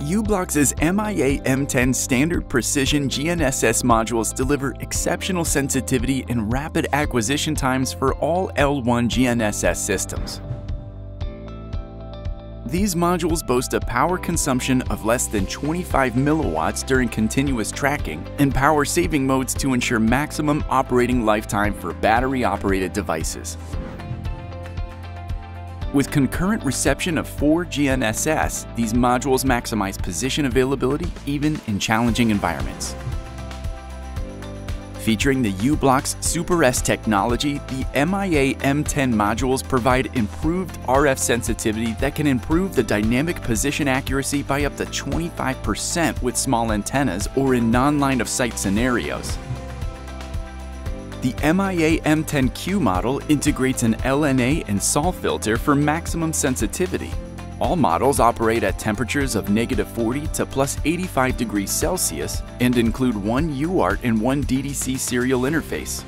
u-blox's MIA M10 standard precision GNSS modules deliver exceptional sensitivity and rapid acquisition times for all L1 GNSS systems. These modules boast a power consumption of less than 25 milliwatts during continuous tracking and power saving modes to ensure maximum operating lifetime for battery-operated devices. With concurrent reception of 4 GNSS, these modules maximize position availability even in challenging environments. Featuring the u-blox Super S technology, the MIA M10 modules provide improved RF sensitivity that can improve the dynamic position accuracy by up to 25% with small antennas or in non-line of sight scenarios. The MIA M10Q model integrates an LNA and SAW filter for maximum sensitivity, all models operate at temperatures of negative 40 to plus 85 degrees Celsius and include one UART and one DDC serial interface.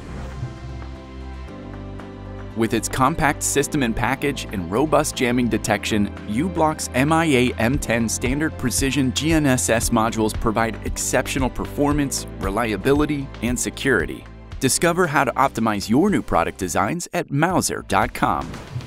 With its compact system in package and robust jamming detection, u-blox MIA M10 standard precision GNSS modules provide exceptional performance, reliability, and security. Discover how to optimize your new product designs at Mouser.com.